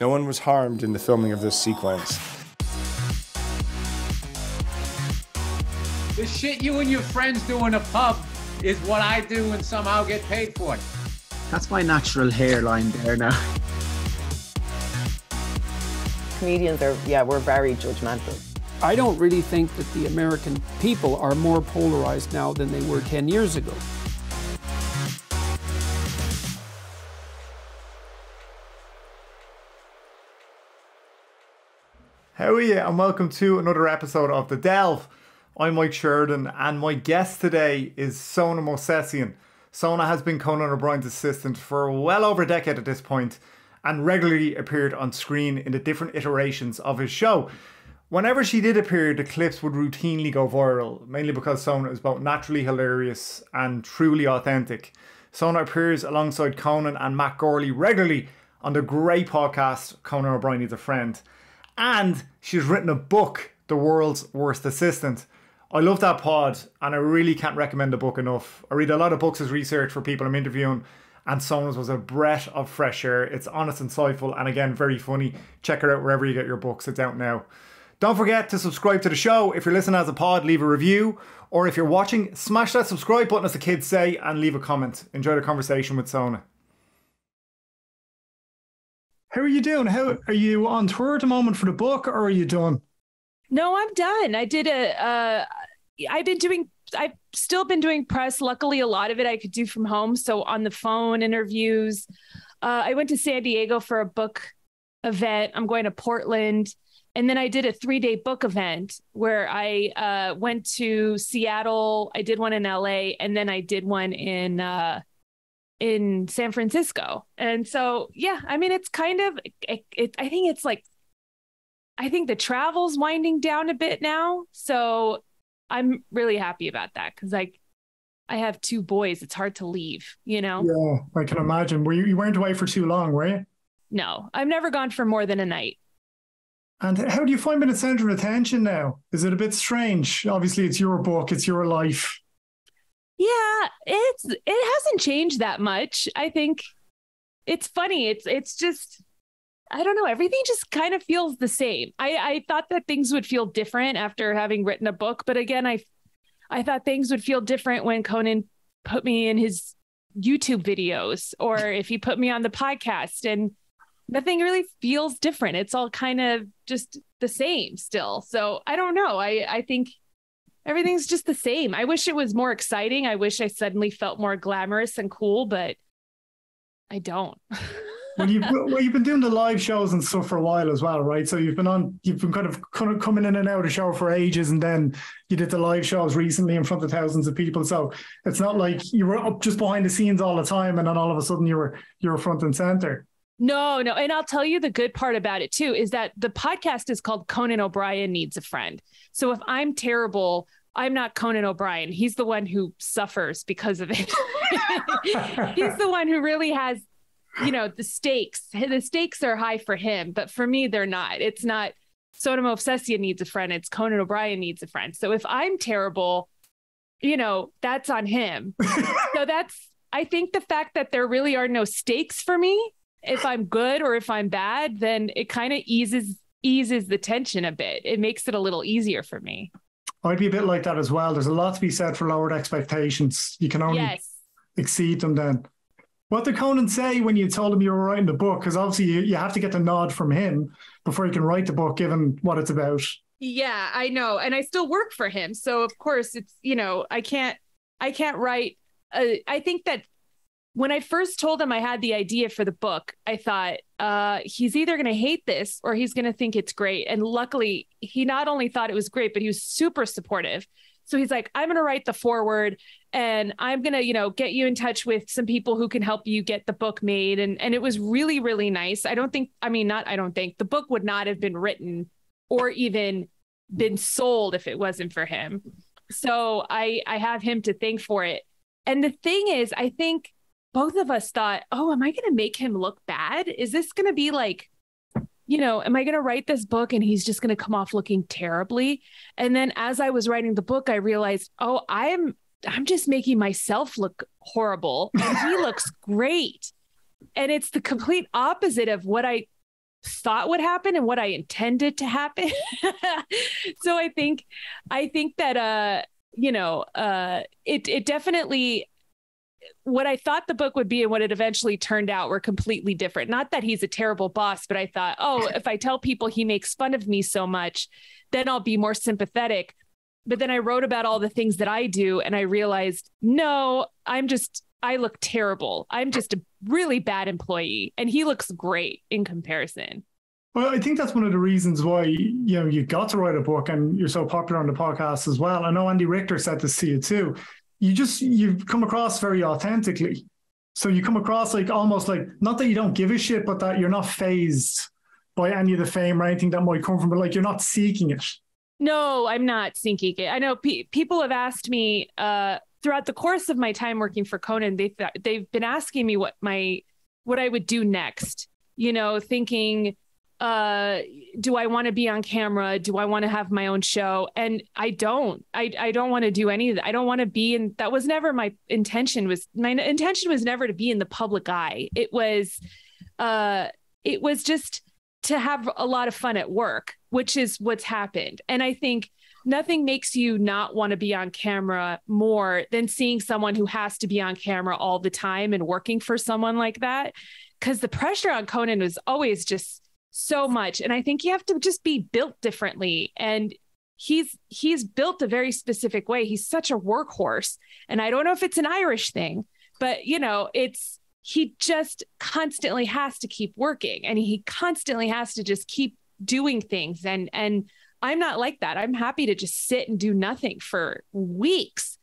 No one was harmed in the filming of this sequence. The shit you and your friends do in a pub is what I do and somehow get paid for it. That's my natural hairline there now. Comedians are, yeah, we're very judgmental. I don't really think that the American people are more polarized now than they were 10 years ago. You? And welcome to another episode of The Delve. I'm Mike Sheridan, and my guest today is Sona Movsesian. Sona has been Conan O'Brien's assistant for well over a decade at this point and regularly appeared on screen in the different iterations of his show. Whenever she did appear, the clips would routinely go viral, mainly because Sona is both naturally hilarious and truly authentic. Sona appears alongside Conan and Matt Gourley regularly on the great podcast Conan O'Brien Needs a Friend. And she's written a book, The World's Worst Assistant. I love that pod and I really can't recommend the book enough. I read a lot of books as research for people I'm interviewing and Sona's was a breath of fresh air. It's honest and insightful and again very funny. Check her out wherever you get your books. It's out now. Don't forget to subscribe to the show. If you're listening as a pod, leave a review. Or if you're watching, smash that subscribe button as the kids say and leave a comment. Enjoy the conversation with Sona. How are you doing? How are you on tour at the moment for the book or are you done? No, I'm done. I did a. Uh, I've been doing. I've still been doing press. Luckily, a lot of it I could do from home. So on the phone interviews. Uh, I went to San Diego for a book event. I'm going to Portland, and then I did a three day book event where I uh, went to Seattle. I did one in LA, and then I did one in uh, in San Francisco. And so, yeah, I mean, it's kind of. It, it, I think it's like I think the travel's winding down a bit now. So I'm really happy about that because like I have two boys. It's hard to leave, you know? Yeah, I can imagine. Were you, you weren't away for too long, were you? No, I've never gone for more than a night. And how do you find being a center of attention now? Is it a bit strange? Obviously, it's your book, it's your life. Yeah, it's it hasn't changed that much. I think it's funny. It's it's just I don't know. Everything just kind of feels the same. I, I thought that things would feel different after having written a book, but again, I I thought things would feel different when Conan put me in his YouTube videos or if he put me on the podcast and nothing really feels different. It's all kind of just the same still. So I don't know. I I think everything's just the same. I wish it was more exciting. I wish I suddenly felt more glamorous and cool, but I don't. well, you've well, you've been doing the live shows and stuff for a while as well, right? So you've been on, you've been kind of kind of coming in and out of show for ages, and then you did the live shows recently in front of thousands of people. So it's not like you were up just behind the scenes all the time, and then all of a sudden you were you were front and center. No, no. And I'll tell you the good part about it too is that the podcast is called Conan O'Brien Needs a Friend. So if I'm terrible, I'm not Conan O'Brien. He's the one who suffers because of it. He's the one who really has you know, the stakes, the stakes are high for him, but for me, they're not. It's not Sona Movsesian needs a friend. It's Conan O'Brien needs a friend. So if I'm terrible, you know, that's on him. so that's, I think the fact that there really are no stakes for me, if I'm good or if I'm bad, then it kind of eases eases the tension a bit. It makes it a little easier for me. I'd be a bit like that as well. There's a lot to be said for lowered expectations. You can only yes. exceed them then. What did Conan say when you told him you were writing the book? Because obviously you, you have to get the nod from him before you can write the book, given what it's about. Yeah, I know, and I still work for him, so of course it's you know I can't I can't write. I think that when I first told him I had the idea for the book, I thought uh, he's either going to hate this or he's going to think it's great. And luckily, he not only thought it was great, but he was super supportive. So he's like, I'm going to write the foreword and I'm going to, you know, get you in touch with some people who can help you get the book made. And, and it was really, really nice. I don't think, I mean, not, I don't think the book would not have been written or even been sold if it wasn't for him. So I, I have him to thank for it. And the thing is, I think both of us thought, oh, am I going to make him look bad? Is this going to be like you know, am I going to write this book and he's just going to come off looking terribly? And then as I was writing the book, I realized, oh, I'm I'm just making myself look horrible and he looks great. And it's the complete opposite of what I thought would happen and what I intended to happen. so I think I think that uh you know uh it it definitely what I thought the book would be and what it eventually turned out were completely different. Not that he's a terrible boss, but I thought, oh, if I tell people he makes fun of me so much, then I'll be more sympathetic. But then I wrote about all the things that I do and I realized, no, I'm just I look terrible. I'm just a really bad employee, and he looks great in comparison. Well, I think that's one of the reasons why you know you got to write a book and you're so popular on the podcast as well. I know Andy Richter said this to you too. You just you've come across very authentically. So you come across like almost like not that you don't give a shit, but that you're not phased by any of the fame or anything that might come from, but like you're not seeking it. No, I'm not seeking it. I know pe- people have asked me uh, throughout the course of my time working for Conan, they've they've been asking me what my what I would do next. You know, thinking, uh, do I want to be on camera? Do I want to have my own show? And I don't. I I don't want to do any of that. I don't want to be in. That was never my intention. Was my intention was never to be in the public eye. It was, uh, it was just to have a lot of fun at work, which is what's happened. And I think nothing makes you not want to be on camera more than seeing someone who has to be on camera all the time and working for someone like that. Because the pressure on Conan was always just so much. And I think you have to just be built differently. And he's he's built a very specific way. He's such a workhorse. And I don't know if it's an Irish thing, but you know, it's he just constantly has to keep working and he constantly has to just keep doing things and and I'm not like that. I'm happy to just sit and do nothing for weeks.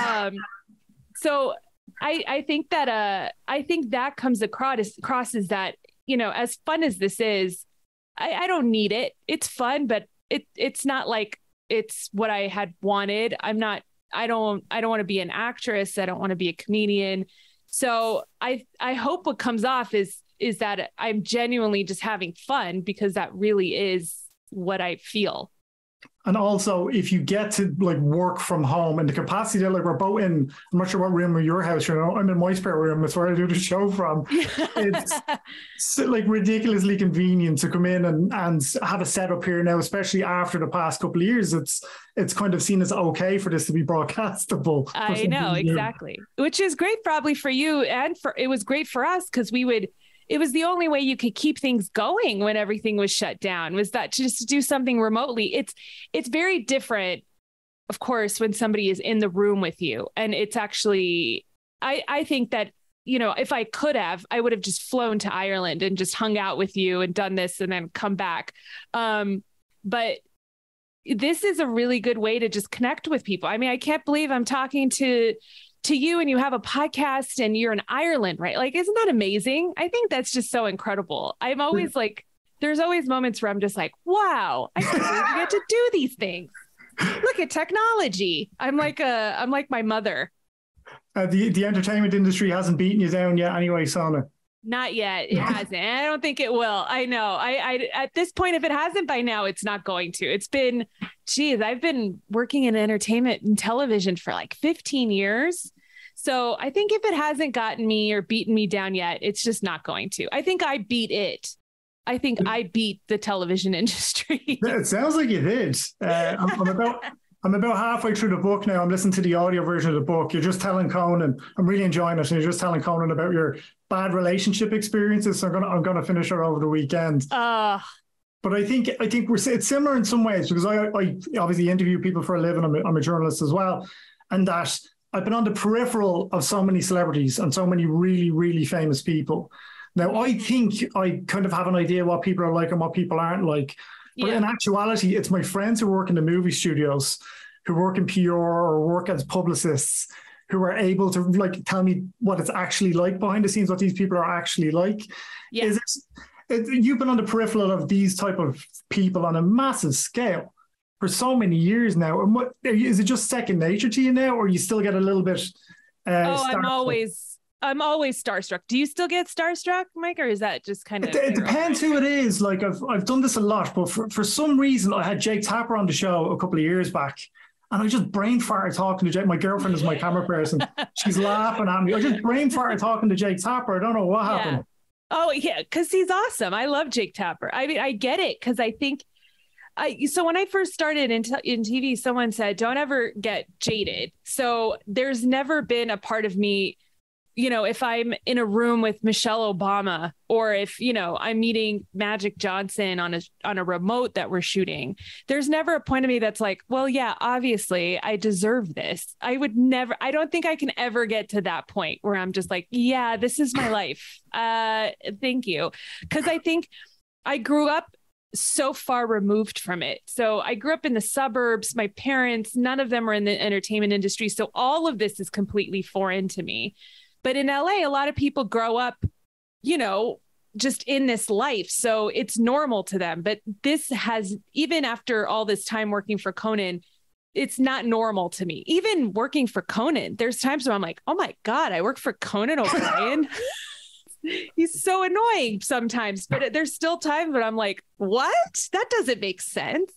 Um, so I I think that uh I think that comes across across is that you know as fun as this is, I, I don't need it. It's fun, but it it's not like it's what I had wanted. I'm not. I don't. I don't want to be an actress. I don't want to be a comedian. So I I hope what comes off is is that I'm genuinely just having fun because that really is what I feel. And also, if you get to like work from home and the capacity that like we're both in, I'm not sure what room of your house, you know, I'm in my spare room. That's where I do the show from. it's like ridiculously convenient to come in and, and have a setup here now, especially after the past couple of years. It's it's kind of seen as okay for this to be broadcastable. I know exactly, which is great probably for you and for it was great for us because we would it was the only way you could keep things going when everything was shut down was that just to do something remotely. It's it's very different of course when somebody is in the room with you. And it's actually i i think that you know if i could have i would have just flown to ireland and just hung out with you and done this and then come back. Um but this is a really good way to just connect with people. I mean i can't believe i'm talking to to you and you have a podcast and you're in Ireland, right? Like, isn't that amazing? I think that's just so incredible. I'm always like, there's always moments where I'm just like, wow, I get to do these things. Look at technology. I'm like a, I'm like my mother. Uh, the the entertainment industry hasn't beaten you down yet, anyway, Sona. Not yet. It hasn't. I don't think it will. I know. I, I at this point, if it hasn't by now, it's not going to. It's been, geez, I've been working in entertainment and television for like 15 years. So I think if it hasn't gotten me or beaten me down yet, it's just not going to. I think I beat it. I think I beat the television industry. it sounds like you did. Uh, I'm, I'm, about I'm about halfway through the book now. I'm listening to the audio version of the book. You're just telling Conan. I'm really enjoying it, and you're just telling Conan about your bad relationship experiences. So I'm gonna I'm gonna finish her over the weekend. Uh but I think I think we're it's similar in some ways because I, I obviously interview people for a living. I'm a, I'm a journalist as well, and that I've been on the peripheral of so many celebrities and so many really really famous people. Now I think I kind of have an idea what people are like and what people aren't like. But yeah. in actuality, it's my friends who work in the movie studios, who work in PR or work as publicists, who are able to like tell me what it's actually like behind the scenes, what these people are actually like. Yeah. Is it, it, you've been on the peripheral of these type of people on a massive scale for so many years now. And what is it just second nature to you now, or you still get a little bit? Uh, oh, I'm always I'm always starstruck. Do you still get starstruck, Mike, or is that just kind of? It, it depends who it is. Like I've I've done this a lot, but for, for some reason I had Jake Tapper on the show a couple of years back, and I just brain farted talking to Jake. My girlfriend is my camera person. She's laughing at me. I just brain farted talking to Jake Tapper. I don't know what happened. Oh yeah, because he's awesome. I love Jake Tapper. I mean, I get it because I think I so when I first started in, t- in TV, someone said, "Don't ever get jaded." So there's never been a part of me, you know, if I'm in a room with Michelle Obama, or if you know I'm meeting Magic Johnson on a on a remote that we're shooting, there's never a point of me that's like, "Well, yeah, obviously I deserve this." I would never. I don't think I can ever get to that point where I'm just like, "Yeah, this is my life." Uh, thank you, because I think. I grew up so far removed from it. So I grew up in the suburbs. My parents, none of them are in the entertainment industry. So all of this is completely foreign to me. But in LA, a lot of people grow up, you know, just in this life. So it's normal to them. But this has, even after all this time working for Conan, it's not normal to me. Even working for Conan, there's times where I'm like, oh my God, I work for Conan O'Brien. he's so annoying sometimes, but there's still times when I'm like, what? That doesn't make sense.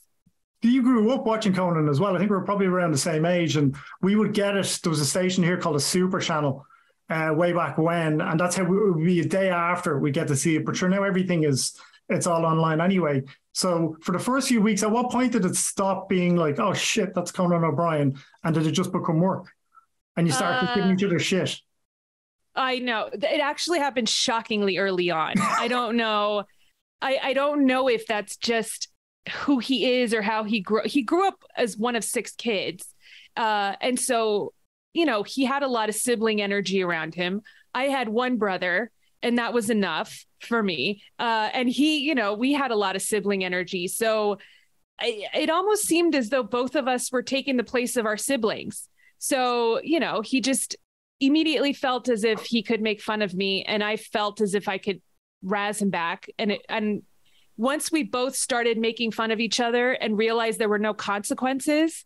You grew up watching Conan as well. I think we are probably around the same age, and we would get it. There was a station here called a Super Channel uh, way back when, and that's how we, it would be a day after we get to see it. But sure, now everything is it's all online anyway. So for the first few weeks, at what point did it stop being like, oh shit, that's Conan O'Brien, and did it just become work? And you start uh, giving each other shit. I know it actually happened shockingly early on. I don't know. I, I don't know if that's just who he is or how he grew. He grew up as one of six kids, uh, and so you know he had a lot of sibling energy around him. I had one brother, and that was enough for me. Uh, and he, you know, we had a lot of sibling energy, so I, it almost seemed as though both of us were taking the place of our siblings. So you know, he just immediately felt as if he could make fun of me and I felt as if I could razz him back and it, and once we both started making fun of each other and realized there were no consequences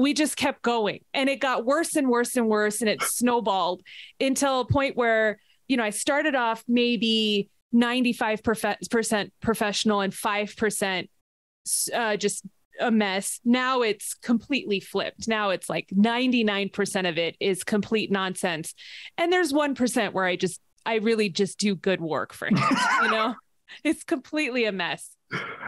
we just kept going and it got worse and worse and worse and it snowballed until a point where you know I started off maybe 95% professional and 5% uh, just a mess. Now it's completely flipped. Now it's like 99% of it is complete nonsense. And there's 1% where I just, I really just do good work for him, you know? It's completely a mess.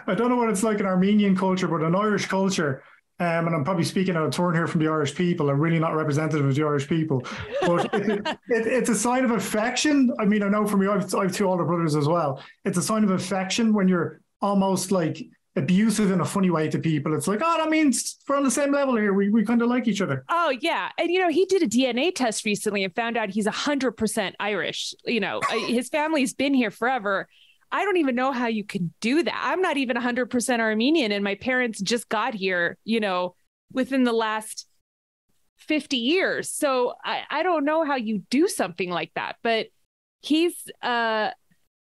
I don't know what it's like in Armenian culture, but in Irish culture, um, and I'm probably speaking out of turn here from the Irish people. I'm really not representative of the Irish people, but it, it, it's a sign of affection. I mean, I know for me, I've, I have two older brothers as well. It's a sign of affection when you're almost like abusive in a funny way to people. It's like, oh, that means we're on the same level here. We, we kind of like each other. Oh, yeah. And, you know, he did a DNA test recently and found out he's 100% Irish. You know, his family's been here forever. I don't even know how you can do that. I'm not even 100% Armenian, and my parents just got here, you know, within the last 50 years. So I, I don't know how you do something like that. But he's, uh,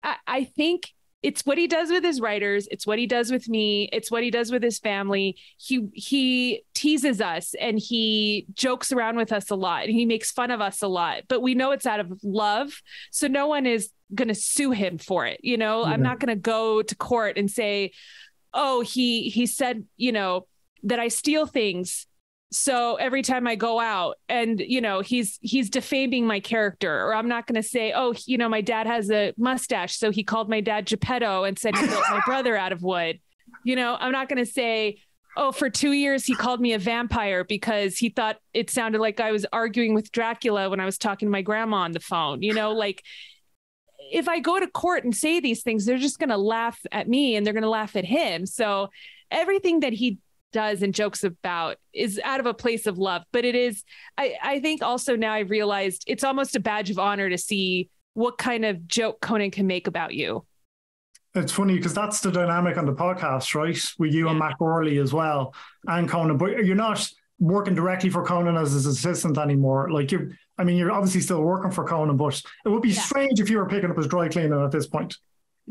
I, I think it's what he does with his writers it's what he does with me it's what he does with his family. He he teases us and he jokes around with us a lot and he makes fun of us a lot but we know it's out of love. So no one is going to sue him for it you know? I'm not going to go to court and say oh he he said you know that i steal things so every time i go out and you know he's he's defaming my character or i'm not going to say oh you know my dad has a mustache. So he called my dad geppetto and said he built my brother out of wood. You know i'm not going to say oh for two years he called me a vampire because he thought it sounded like i was arguing with dracula when i was talking to my grandma on the phone. You know like if i go to court and say these things they're just going to laugh at me and they're going to laugh at him. So everything that he does and jokes about is out of a place of love. But it is, I, I think also now I've realized it's almost a badge of honor to see what kind of joke Conan can make about you. It's funny because that's the dynamic on the podcast, right? With you yeah. and Matt Gourley as well, and Conan. But you're not working directly for Conan as his assistant anymore. Like you're, I mean, you're obviously still working for Conan, but it would be yeah. strange if you were picking up his dry cleaning at this point.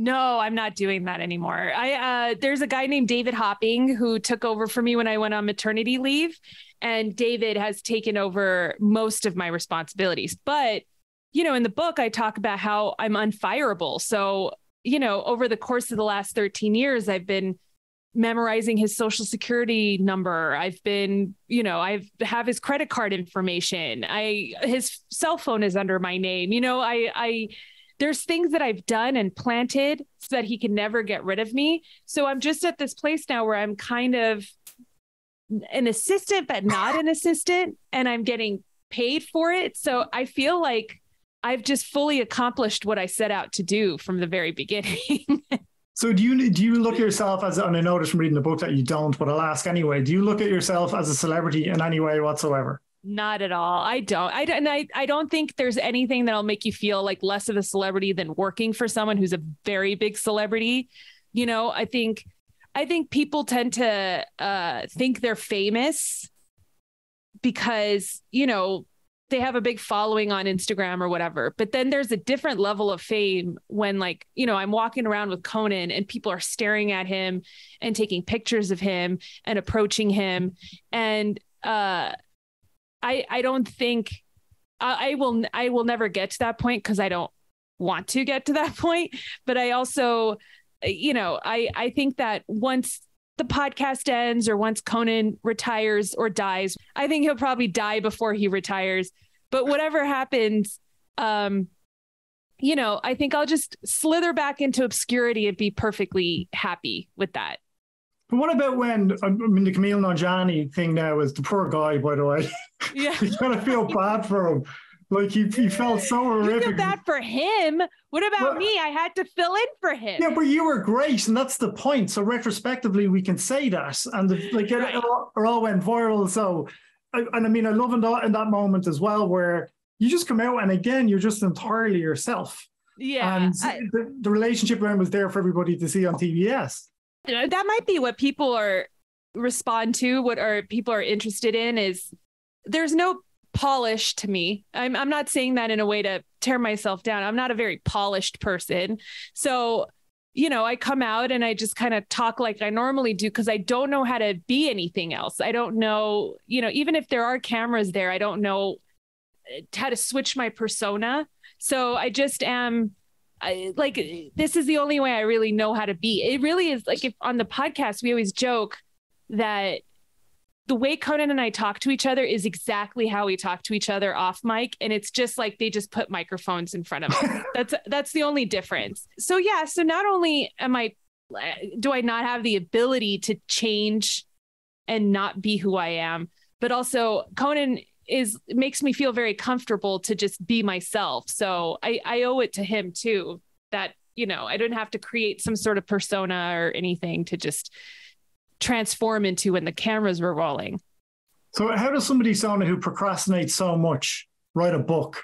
No, I'm not doing that anymore. I uh, there's a guy named David Hopping who took over for me when I went on maternity leave, and David has taken over most of my responsibilities. But you know, in the book, I talk about how I'm unfireable. So you know, over the course of the last 13 years, I've been memorizing his social security number. I've been, you know, I have his credit card information. I his cell phone is under my name. You know, I I there's things that I've done and planted so that he can never get rid of me. So I'm just at this place now where I'm kind of an assistant, but not an assistant, and I'm getting paid for it. So I feel like I've just fully accomplished what I set out to do from the very beginning. So do you do you look at yourself as and I noticed from reading the book that you don't, but I'll ask anyway. Do you look at yourself as a celebrity in any way whatsoever? Not at all. I don't. I don't. I, I don't think there's anything that'll make you feel like less of a celebrity than working for someone who's a very big celebrity. You know, I think I think people tend to uh, think they're famous because you know they have a big following on Instagram or whatever. But then there's a different level of fame when, like, you know, I'm walking around with Conan and people are staring at him and taking pictures of him and approaching him. And uh, I I don't think I, I will I will never get to that point because I don't want to get to that point. But I also, you know, I I think that once the podcast ends or once Conan retires or dies. I think he'll probably die before he retires. But whatever happens, um, you know, I think I'll just slither back into obscurity and be perfectly happy with that. But what about when I mean the Kumail Nanjiani thing now is the poor guy, by the way. Yeah. you gotta feel bad for him. Like he, he felt so You horrific. feel bad for him. What about Well- me? I had to fill in for him. Yeah, but you were great, and that's the point. So retrospectively, we can say that, and the, like it, Right. it, all, it all went viral. So, I, and I mean, I love in that in that moment as well, where you just come out, and again, you're just entirely yourself, yeah. and I- the, the relationship then was there for everybody to see on TBS. That might be what people are respond to what are people are interested in is there's no polish to me. I'm, I'm not saying that in a way to tear myself down. I'm not a very polished person. So you know i come out and i just kind of talk like i normally do because i don't know how to be anything else. I don't know you know even if there are cameras there i don't know uh, how to switch my persona. So i just am I, like this is the only way I really know how to be. It really is like if on the podcast we always joke that the way Conan and I talk to each other is exactly how we talk to each other off mic and it's just like they just put microphones in front of us. that's that's the only difference. So yeah, so not only am I do I not have the ability to change and not be who I am, but also Conan is makes me feel very comfortable to just be myself. So I, I owe it to him too that, you know, I didn't have to create some sort of persona or anything to just transform into when the cameras were rolling. So, how does somebody, sound who procrastinates so much, write a book?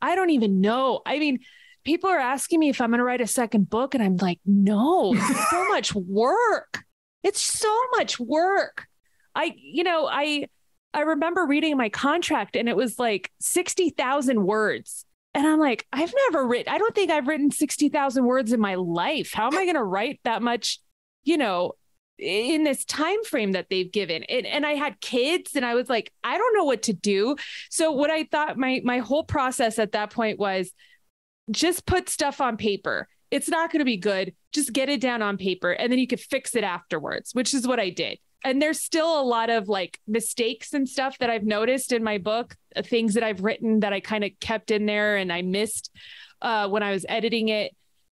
I don't even know. I mean, people are asking me if I'm going to write a second book, and I'm like, no, it's so much work. It's so much work. I, you know, I, I remember reading my contract, and it was like sixty thousand words, and I'm like, I've never written. I don't think I've written sixty thousand words in my life. How am I going to write that much? You know, in this time frame that they've given and, and i had kids and i was like i don't know what to do so what i thought my my whole process at that point was just put stuff on paper it's not going to be good just get it down on paper and then you could fix it afterwards which is what i did and there's still a lot of like mistakes and stuff that i've noticed in my book uh, things that i've written that i kind of kept in there and i missed uh, when i was editing it.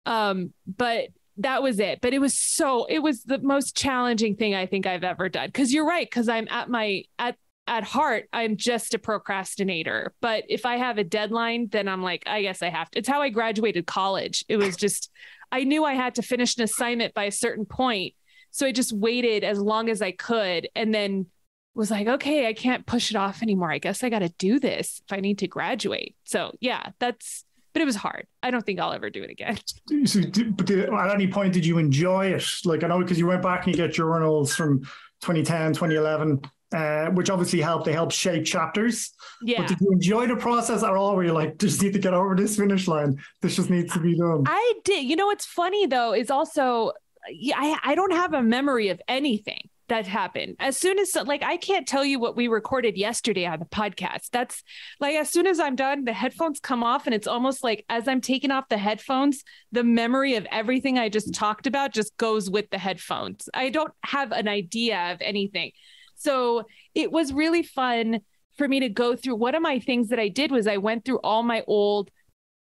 Um, but that was it. But it was so it was the most challenging thing i think i've ever done. Because you're right because i'm at my at at heart i'm just a procrastinator. But if i have a deadline then i'm like i guess i have to. It's how i graduated college. It was just i knew i had to finish an assignment by a certain point so i just waited as long as i could and then was like okay i can't push it off anymore i guess i got to do this if i need to graduate so yeah that's but it was hard i don't think i'll ever do it again So, but did, at any point, did you enjoy it? Like, I know because you went back and you get journals from 2010, 2011, uh, which obviously helped. They helped shape chapters. yeah But did you enjoy the process at all? Where you're like, just need to get over this finish line. This just needs to be done. I did. You know what's funny though is also I I don't have a memory of anything that happened. As soon as like I can't tell you what we recorded yesterday on the podcast. That's like as soon as I'm done, the headphones come off and it's almost like as I'm taking off the headphones, the memory of everything I just talked about just goes with the headphones. I don't have an idea of anything. So it was really fun for me to go through. One of my things that I did was I went through all my old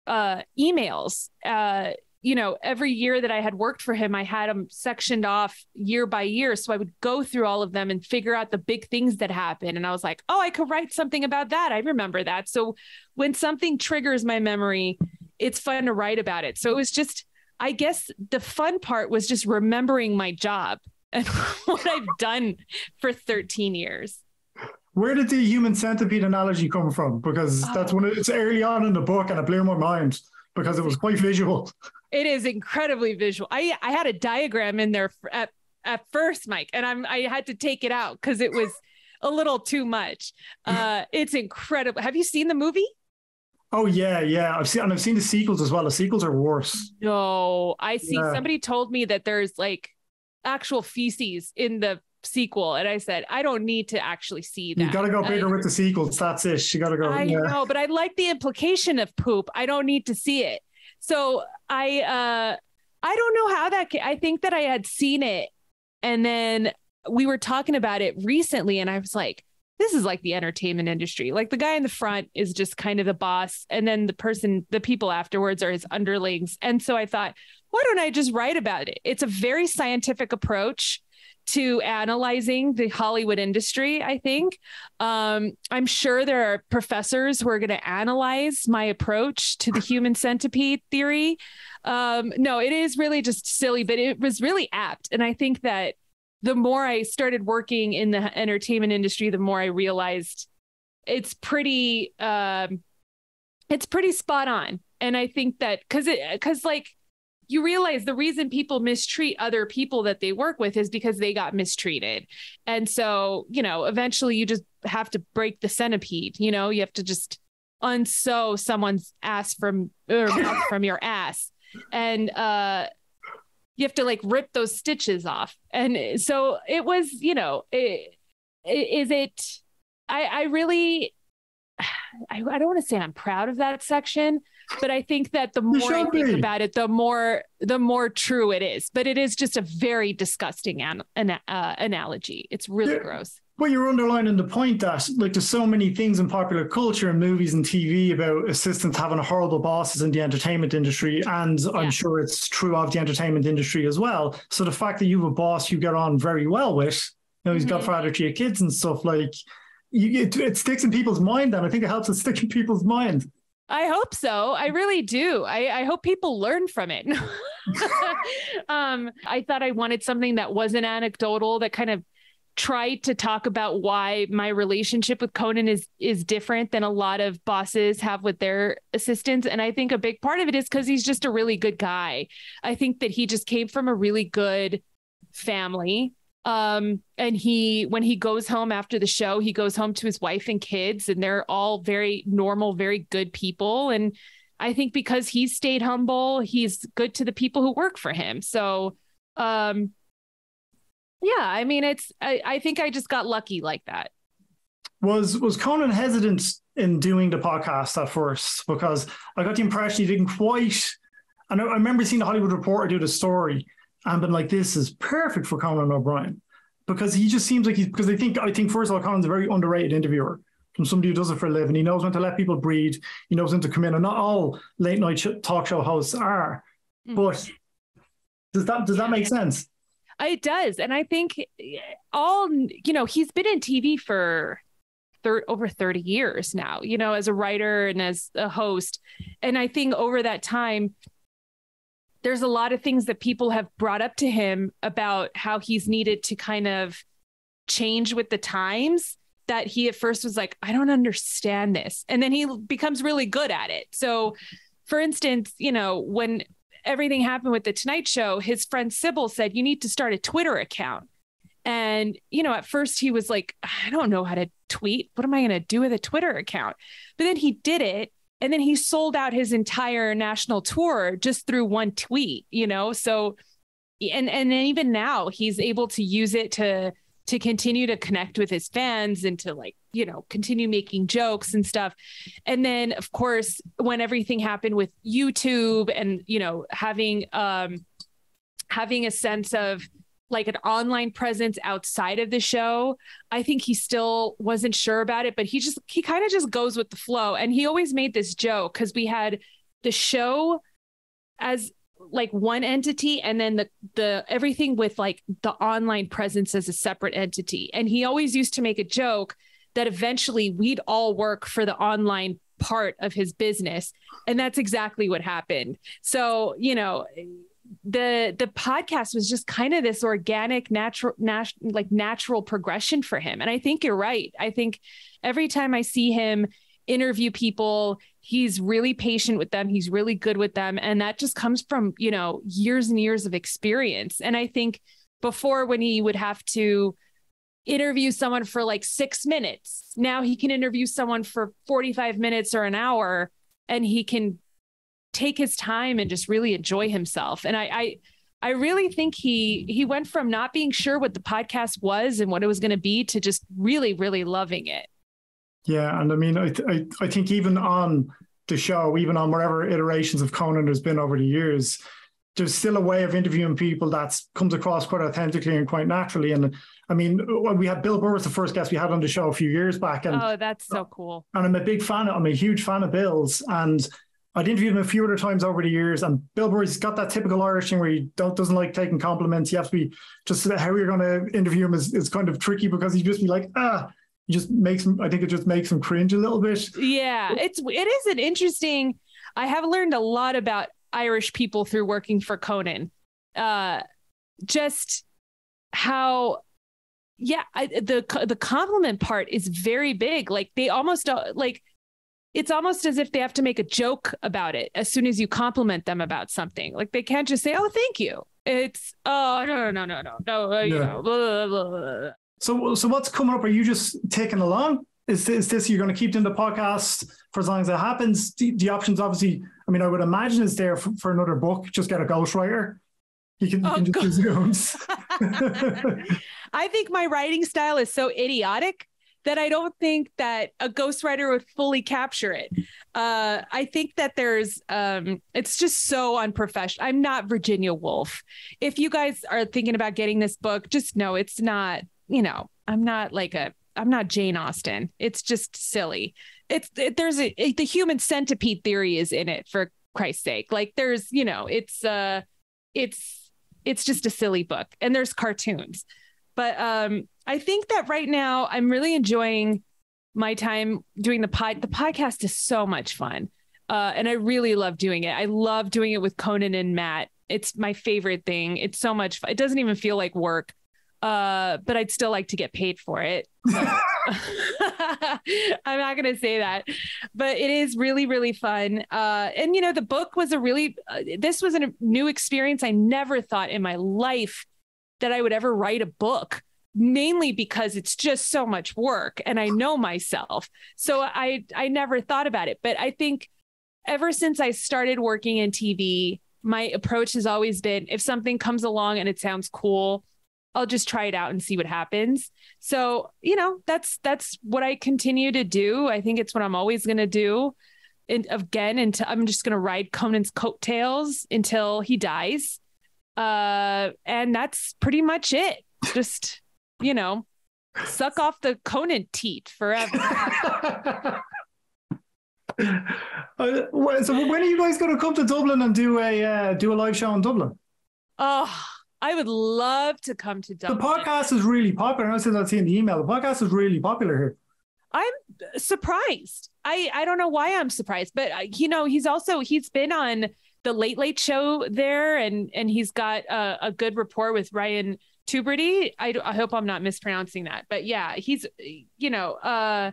uh, emails. Uh, you know, every year that I had worked for him, I had them sectioned off year by year. So I would go through all of them and figure out the big things that happened. And I was like, oh, I could write something about that. I remember that. So when something triggers my memory, it's fun to write about it. So it was just, I guess the fun part was just remembering my job and what I've done for 13 years. Where did the human centipede analogy come from? Because that's oh. when it's early on in the book and it blew my mind because it was quite visual. It is incredibly visual. I I had a diagram in there at at first, Mike, and I'm I had to take it out because it was a little too much. Uh, it's incredible. Have you seen the movie? Oh yeah, yeah. I've seen and I've seen the sequels as well. The sequels are worse. No, I see. Yeah. Somebody told me that there's like actual feces in the sequel, and I said I don't need to actually see that. You got to go I- bigger with the sequels. That's it. You got to go. I yeah. know, but I like the implication of poop. I don't need to see it. So I uh I don't know how that ca- I think that I had seen it and then we were talking about it recently and I was like this is like the entertainment industry. Like the guy in the front is just kind of the boss and then the person the people afterwards are his underlings. And so I thought why don't I just write about it? It's a very scientific approach to analyzing the Hollywood industry, I think. Um, I'm sure there are professors who are going to analyze my approach to the human centipede theory. Um, no, it is really just silly, but it was really apt. And I think that the more I started working in the entertainment industry, the more I realized it's pretty, um, it's pretty spot on. And I think that because it, because like, you realize the reason people mistreat other people that they work with is because they got mistreated. And so, you know, eventually you just have to break the centipede, you know, you have to just unsew someone's ass from or mouth from your ass. And uh you have to like rip those stitches off. And so it was, you know, it, is it I I really I, I don't want to say I'm proud of that section, but I think that the more I think about it, the more the more true it is. But it is just a very disgusting an, an, uh, analogy. It's really Yeah. gross. But you're underlining the point that like there's so many things in popular culture and movies and TV about assistants having horrible bosses in the entertainment industry, and Yeah. I'm sure it's true of the entertainment industry as well. So the fact that you have a boss you get on very well with, you know, he's got Mhm. father to your kids and stuff like. You, it, it sticks in people's mind, and I think it helps it stick in people's mind. I hope so. I really do. I, I hope people learn from it. um, I thought I wanted something that wasn't anecdotal, that kind of tried to talk about why my relationship with Conan is is different than a lot of bosses have with their assistants. And I think a big part of it is because he's just a really good guy. I think that he just came from a really good family. Um, and he, when he goes home after the show, he goes home to his wife and kids, and they're all very normal, very good people. And I think because he's stayed humble, he's good to the people who work for him. So, um, yeah, I mean, it's, I, I think I just got lucky like that. Was was Conan hesitant in doing the podcast at first? Because I got the impression he didn't quite. And I, I remember seeing the Hollywood Reporter do the story and been like, "This is perfect for Conan O'Brien," because he just seems like he's because I think I think first of all, Conan's a very underrated interviewer from somebody who does it for a living. He knows when to let people breathe. He knows when to come in, and not all late night sh- talk show hosts are. Mhm. But does that does that make sense? It does. And I think all, you know, he's been in TV for thir- over 30 years now, you know, as a writer and as a host. And I think over that time, there's a lot of things that people have brought up to him about how he's needed to kind of change with the times that he at first was like, I don't understand this. And then he becomes really good at it. So, for instance, you know, when everything happened with the Tonight Show, his friend Sybil said, You need to start a Twitter account. And, you know, at first he was like, I don't know how to tweet. What am I going to do with a Twitter account? But then he did it. And then he sold out his entire national tour just through one tweet, you know? So, and, and even now he's able to use it to, to continue to connect with his fans and to like, you know, continue making jokes and stuff. And then of course, when everything happened with YouTube and, you know, having, um, having a sense of like an online presence outside of the show. I think he still wasn't sure about it, but he just he kind of just goes with the flow. And he always made this joke because we had the show as like one entity and then the the everything with like the online presence as a separate entity and he always used to make a joke that eventually we'd all work for the online part of his business and that's exactly what happened so you know the the podcast was just kind of this organic natural nat- like natural progression for him. And i think you're right. I think every time i see him interview people he's really patient with them. He's really good with them. And that just comes from you know years and years of experience. And i think before when he would have to interview someone for like 6 minutes now he can interview someone for 45 minutes or an hour and he can take his time and just really enjoy himself and i i I really think he he went from not being sure what the podcast was and what it was going to be to just really really loving it. Yeah, and I mean, I, I, I think even on the show, even on whatever iterations of Conan there's been over the years, there's still a way of interviewing people that comes across quite authentically and quite naturally. And I mean, uh, we had Bill Burr was the first guest we had on the show a few years back, and oh, that's so cool. And I'm a big fan. Of, I'm a huge fan of Bill's, and I'd interviewed him a few other times over the years. And Bill Burr's got that typical Irish thing where he don't doesn't like taking compliments. You have to be just how you're going to interview him is, is kind of tricky because he just be like, ah, he just makes him i think it just makes him cringe a little bit yeah it's it is an interesting i have learned a lot about irish people through working for conan uh just how yeah I, the the compliment part is very big like they almost uh, like it's almost as if they have to make a joke about it as soon as you compliment them about something like they can't just say oh thank you it's oh no no no no no uh, you know blah, blah, blah. So, so what's coming up? Are you just taking along? Is this, is this you're going to keep doing the podcast for as long as it happens? The, the options, obviously, I mean, I would imagine is there for, for another book. Just get a ghostwriter. You can, you oh, can just use I think my writing style is so idiotic that I don't think that a ghostwriter would fully capture it. Uh, I think that there's, um, it's just so unprofessional. I'm not Virginia Woolf. If you guys are thinking about getting this book, just know it's not you know, I'm not like a I'm not Jane Austen. It's just silly. It's it, there's a, a, the human centipede theory is in it for Christ's sake. Like there's, you know, it's uh it's it's just a silly book and there's cartoons. But um I think that right now I'm really enjoying my time doing the pod the podcast is so much fun. Uh and I really love doing it. I love doing it with Conan and Matt. It's my favorite thing. It's so much fun. It doesn't even feel like work uh, but I'd still like to get paid for it. So. I'm not going to say that, but it is really, really fun. Uh, and you know, the book was a really, uh, this was a new experience. I never thought in my life that I would ever write a book mainly because it's just so much work and I know myself. So I I never thought about it, but I think ever since I started working in TV, my approach has always been if something comes along and it sounds cool, I'll just try it out and see what happens. So, you know, that's that's what I continue to do. I think it's what I'm always going to do. And again, until I'm just going to ride Conan's coattails until he dies. Uh, and that's pretty much it. Just, you know, suck off the Conan teat forever. uh, so when are you guys going to come to Dublin and do a uh, do a live show in Dublin? Oh, I would love to come to Dublin. The podcast is really popular. I said I've seen the email. The podcast is really popular here. I'm surprised. I I don't know why I'm surprised, but uh, you know he's also he's been on the Late Late Show there, and and he's got a, a good rapport with Ryan Tubridy. I, I hope I'm not mispronouncing that, but yeah, he's you know uh,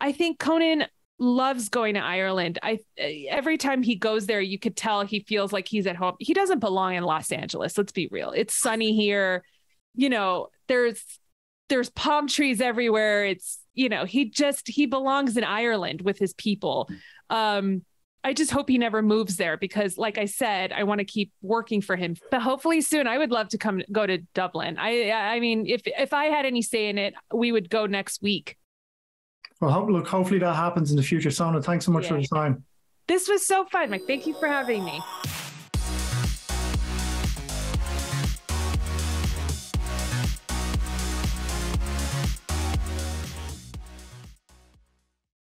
I think Conan loves going to Ireland. I every time he goes there, you could tell he feels like he's at home. He doesn't belong in Los Angeles. Let's be real. It's sunny here. You know, there's there's palm trees everywhere. It's you know, he just he belongs in Ireland with his people. Um, I just hope he never moves there because, like I said, I want to keep working for him. But hopefully soon, I would love to come go to Dublin. I I mean, if if I had any say in it, we would go next week. Well, hope, look, hopefully that happens in the future. Sona, thanks so much yeah. for the time. This was so fun, Mike. Thank you for having me.